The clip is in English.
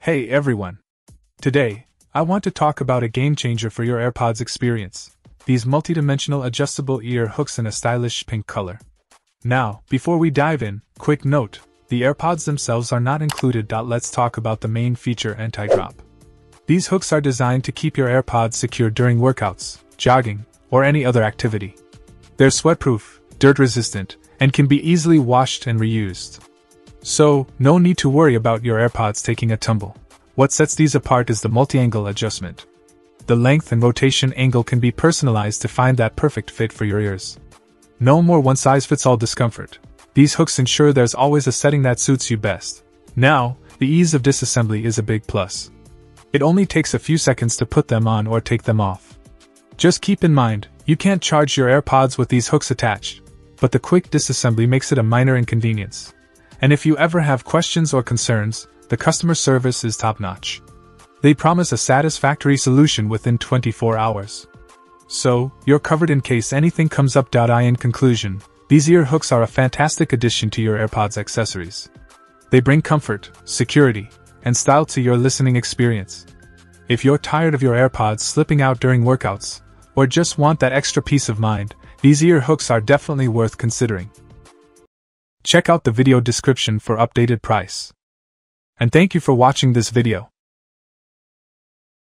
Hey everyone! Today, I want to talk about a game changer for your AirPods experience these multidimensional adjustable ear hooks in a stylish pink color. Now, before we dive in, quick note the AirPods themselves are not included. Let's talk about the main feature anti drop. These hooks are designed to keep your AirPods secure during workouts, jogging, or any other activity. They're sweatproof, dirt resistant, and can be easily washed and reused. So, no need to worry about your AirPods taking a tumble. What sets these apart is the multi angle adjustment. The length and rotation angle can be personalized to find that perfect fit for your ears. No more one size fits all discomfort. These hooks ensure there's always a setting that suits you best. Now, the ease of disassembly is a big plus. It only takes a few seconds to put them on or take them off. Just keep in mind, you can't charge your AirPods with these hooks attached, but the quick disassembly makes it a minor inconvenience. And if you ever have questions or concerns, the customer service is top notch. They promise a satisfactory solution within 24 hours. So, you're covered in case anything comes up. I in conclusion, these ear hooks are a fantastic addition to your AirPods accessories. They bring comfort, security, and style to your listening experience. If you're tired of your AirPods slipping out during workouts, or just want that extra peace of mind, these ear hooks are definitely worth considering. Check out the video description for updated price. And thank you for watching this video.